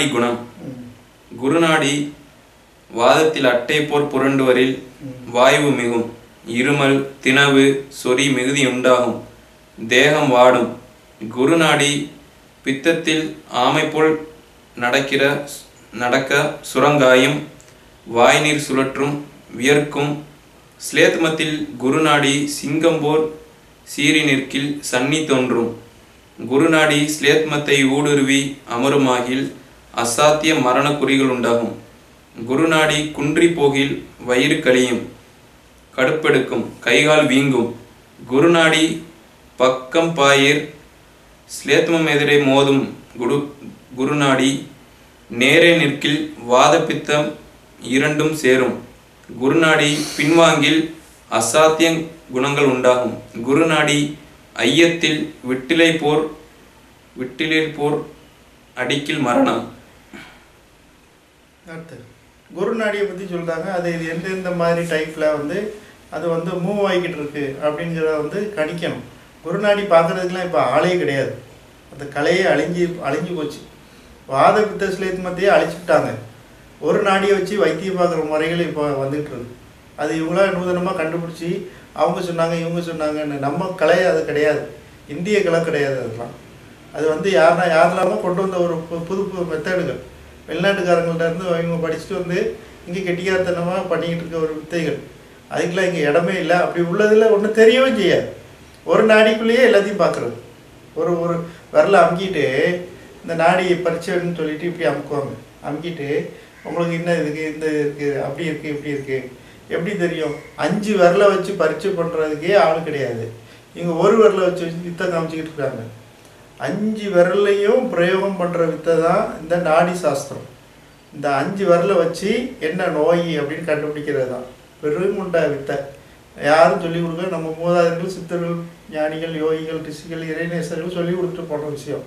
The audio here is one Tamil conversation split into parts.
குருநாடி குணம். குருநாடி வாதத்தில் அட்டை போர் புரண்டுவரில் வாய்வு மிகும். இருமல் திணவு சொறி மிகுதி உண்டாகும். தேகம் வாடும். குருநாடி பித்தத்தில் ஆமை போல் நடக்கிற நடக்க சுரங்காயும் வாய்நீர் சுழற்றும் வியர்க்கும். ஸ்லேத்மத்தில் குருநாடி சிங்கம்போர் சீறி நிற்கில் சன்னி தோன்றும். குருநாடி ஸ்லேத்மத்தை ஊடுருவி அமருமாகில் அசாத்திய மரண குறிகள் உண்டாகும். குருநாடி குன்றி போகில் வயிறு கழியும். கடுப்பெடுக்கும் கைகால் வீங்கும். குருநாடி பக்கம் பாயிர் ஸ்லேத்மம் எதிரே மோதும். குரு குருநாடி நேரே நிற்கில் வாதப்பித்தம் இரண்டும் சேரும். குருநாடி பின்வாங்கில் அசாத்திய குணங்கள் உண்டாகும். குருநாடி ஐயத்தில் விட்டிலை போர் விட்டிலில் போர் அடிக்கில் மரணம். அடுத்து குருநாடியை பற்றி சொல்கிறாங்க அது இது எந்தெந்த மாதிரி டைப்பில் வந்து அது வந்து மூவ் ஆகிக்கிட்டு இருக்கு அப்படிங்கிறத வந்து கணிக்கணும். குருநாடி பார்க்குறதுக்குலாம் இப்போ ஆளே கிடையாது. அந்த கலையே அழிஞ்சு அழிஞ்சு போச்சு. வாத பித்த சிலேத்மத்தையே அழிச்சுட்டாங்க. ஒரு நாடியை வச்சு வைத்தியம் பார்க்குற முறைகள் இப்போ வந்துட்டு இருக்கு. அது இவங்களா நூதனமாக கண்டுபிடிச்சி அவங்க சொன்னாங்க இவங்க சொன்னாங்கன்னு நம்ம கலை அது கிடையாது. இந்திய கலை கிடையாது அதெல்லாம். அது வந்து யாருனா யாரெல்லாமோ கொண்டு வந்த ஒரு பு- புது புது மெத்தடுகள் வெளிநாட்டுக்காரங்கள்ட்ட இருந்து அவங்க படிச்சுட்டு வந்து இங்கே கெட்டிக்காரத்தனமாக பண்ணிக்கிட்டு இருக்க ஒரு வித்தைகள். அதுக்கெல்லாம் இங்கே இடமே இல்லை. அப்படி உள்ளதில் ஒன்றும் தெரியவும் செய்யாது. ஒரு நாடிக்குள்ளேயே எல்லாத்தையும் பார்க்குறது ஒரு ஒரு விரல அமுக்கிட்டு இந்த நாடி பரிச்சைன்னு சொல்லிட்டு இப்படி அமுக்குவாங்க. அமுக்கிட்டு உங்களுக்கு என்ன இதுக்கு இந்த இருக்குது அப்படி இருக்குது இப்படி இருக்குது எப்படி தெரியும்? அஞ்சு விரலை வச்சு பரிச்சை பண்ணுறதுக்கே ஆள் கிடையாது. இவங்க ஒரு விரலை வச்சு வச்சு வித்தை காமிச்சிக்கிட்டு இருக்காங்க. அஞ்சு விரல்லையும் பிரயோகம் பண்ணுற வித்தை தான் இந்த நாடி சாஸ்திரம். இந்த அஞ்சு விரலை வச்சு என்ன நோய் அப்படின்னு கண்டுபிடிக்கிறது தான் பெருமுண்டா வித்தை. யாரும் சொல்லிக் கொடுக்க நம்ம மூதாதையர்கள் சித்தர்கள் ஞானிகள் யோகிகள் ரிஷிகள் இறைநேசர்கள் சொல்லி கொடுத்துட்டு போன விஷயம்.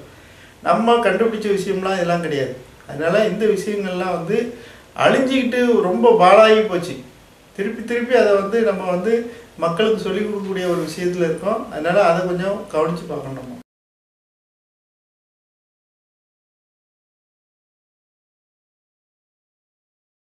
நம்ம கண்டுபிடிச்ச விஷயம்லாம் இதெல்லாம் கிடையாது. அதனால் இந்த விஷயங்கள்லாம் வந்து அழிஞ்சிக்கிட்டு ரொம்ப பாலாகி போச்சு. திருப்பி திருப்பி அதை வந்து நம்ம வந்து மக்களுக்கு சொல்லிக் கொடுக்கக்கூடிய ஒரு விஷயத்தில் இருக்கோம். அதனால் அதை கொஞ்சம் கவனித்து பார்க்கணும் நம்ம.